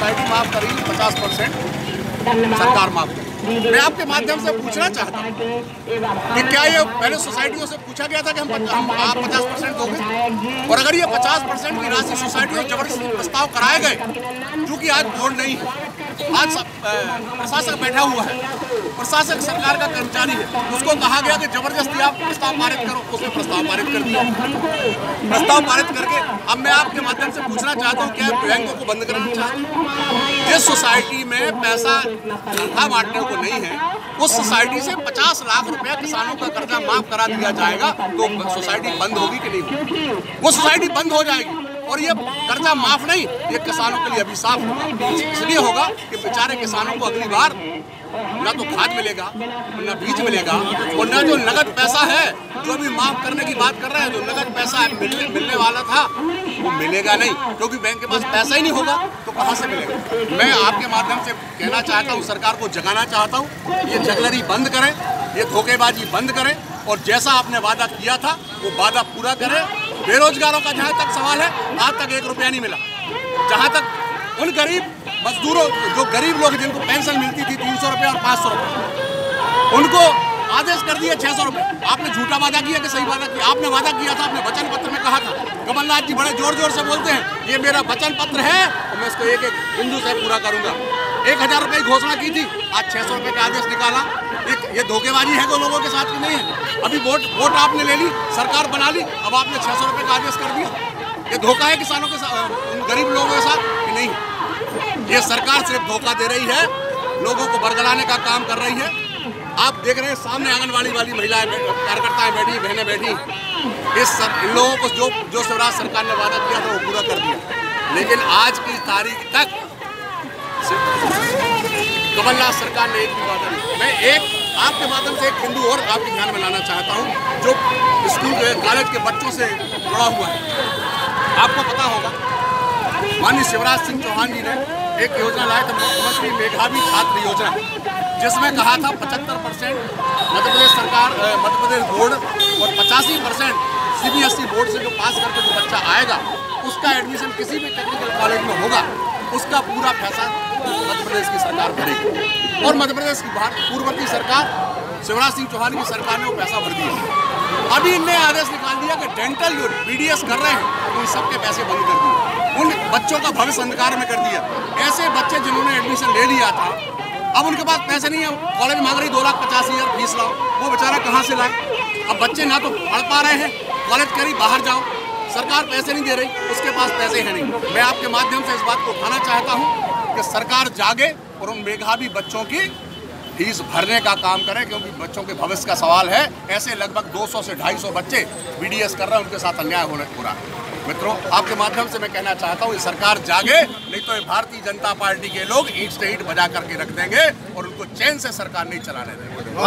Society माफ़ करेगी पचास परसेंट। सरकार माफ़ करेगी। मैं आपके माध्यम से पूछना चाहता हूँ कि क्या ये पहले सोसाइटियों से पूछा गया था कि हम, हम आप पचास परसेंट दोगे? और अगर ये पचास परसेंट की राशि सोसाइटियों ज़बरदस्ती प्रस्ताव कराए गए क्योंकि आज बोर्ड नहीं है। आज प्रशासक बैठा हुआ है प्रशासक सरकार का कर्मचारी है। उसको कहा गया कि ज़बरदस्ती आप प्रस्ताव पारित करो, उसने प्रस्ताव पारित कर दिया। प्रस्ताव पारित करके अब मैं आपके माध्यम से पूछना चाहता हूँ, क्या बैंकों को बंद कराना चाहते जिस सोसाइटी में पैसा धंधा बांटने को नहीं है, उस सोसाइटी से 50 लाख रुपया किसानों का कर्जा माफ़ करा दिया जाएगा तो सोसाइटी बंद होगी कि नहीं वो सोसाइटी बंद हो जाएगी। और ये कर्जा माफ़ नहीं, ये किसानों के लिए अभिशाप होगा। इसलिए होगा कि बेचारे किसानों को अगली बार न तो खाद मिलेगा न बीज मिलेगा, और न जो नगद पैसा है, जो भी माफ़ करने की बात कर रहे हैं, जो नगद पैसा मिलने मिलने वाला था, वो मिलेगा नहीं, क्योंकि बैंक के पास पैसा ही नहीं होगा तो कहाँ से मिलेगा? मैं आपके माध्यम से कहना चाहता हूँ, सरकार को जगाना चाहता हूँ, ये जगलरी बंद करें, ये धोखेबाजी बंद करें, और जैसा आपने वादा किया था, वो वादा पूरा करें बेरोजगारों का जहाँ तक सवाल है, आज तक एक रुपया नहीं मिला। जहाँ तक उन गरीब मजदूरों, जो गरीब लोग जिनको पेंशन मिलती थी तीन सौ रुपये और पाँच सौ रुपये, उनको आदेश कर दिया छह सौ रुपये। आपने झूठा वादा किया कि सही वादा किया? आपने वादा किया था, आपने वचन पत्र में कहा था। कमलनाथ जी बड़े ज़ोर ज़ोर से बोलते हैं, ये मेरा वचन पत्र है, और मैं इसको एक एक बिंदु से पूरा करूँगा। एक हज़ार रुपये की घोषणा की थी। आज छह सौ रुपये का आदेश निकाला। एक ये धोखेबाजी है दो लोगों के साथ की नहीं है? अभी वोट वोट आपने ले ली सरकार बना ली अब आपने छह सौ रुपये का आदेश कर दिया। ये धोखा है किसानों के साथ उन गरीब लोगों के साथ कि नहीं? ये सरकार सिर्फ़ धोखा दे रही है लोगों को बरगलाने का काम कर रही है। आप देख रहे हैं सामने आंगनबाड़ी वाली महिलाएँ कार्यकर्ताएँ बैठी बहनें बैठी। इस सर, इन लोगों को जो जो स्वराज सरकार ने वादा किया था वो पूरा कर दिया। लेकिन आज की तारीख तक कमलनाथ सरकार ने एक भी वादा मैं एक, आपके माध्यम से एक हिंदू और आपके ध्यान में लाना चाहता हूँ, जो स्कूल के कॉलेज के बच्चों से जुड़ा हुआ है। आपको पता होगा, माननीय शिवराज सिंह चौहान जी ने एक योजना लाए थे, मुख्यमंत्री मेघावी छात्र योजना, जिसमें कहा था पचहत्तर परसेंट मध्य प्रदेश सरकार मध्य प्रदेश बोर्ड और पचासी परसेंट सी बोर्ड से जो पास करके जो बच्चा आएगा, उसका एडमिशन किसी भी टेक्निकल कॉलेज में होगा। उसका पूरा पैसा मध्य प्रदेश की सरकार भरेगी। और मध्य प्रदेश की पूर्ववर्ती सरकार, शिवराज सिंह चौहान की सरकार ने वो पैसा भर दिया। अभी इनने आदेश निकाल दिया कि डेंटल जो बी कर रहे हैं उन सबके पैसे बंद कर दिए। उन बच्चों का भविष्य अंधकार में कर दिया। ऐसे बच्चे जिन्होंने एडमिशन ले लिया था, अब उनके पास पैसे नहीं है। कॉलेज मांग रही दो लाख पचास हज़ार फ़ीस लाओ वो बेचारा कहाँ से लाए? अब बच्चे ना तो पढ़ पा रहे हैं। कॉलेज करी बाहर जाओ। सरकार पैसे नहीं दे रही, उसके पास पैसे हैं नहीं। मैं आपके माध्यम से इस बात को उठाना चाहता हूँ कि सरकार जागे और उन मेघावी बच्चों की फ़ीस भरने का काम करें, क्योंकि बच्चों के भविष्य का सवाल है। ऐसे लगभग 200 से 250 बच्चे बीडीएस कर रहे हैं, उनके साथ अन्याय होने हो रहा है मित्रों, आपके माध्यम से मैं कहना चाहता हूँ सरकार जागे, नहीं तो ये भारतीय जनता पार्टी के लोग ईट से ईट बजा करके रख देंगे और उनको चैन से सरकार नहीं चलाने देंगे।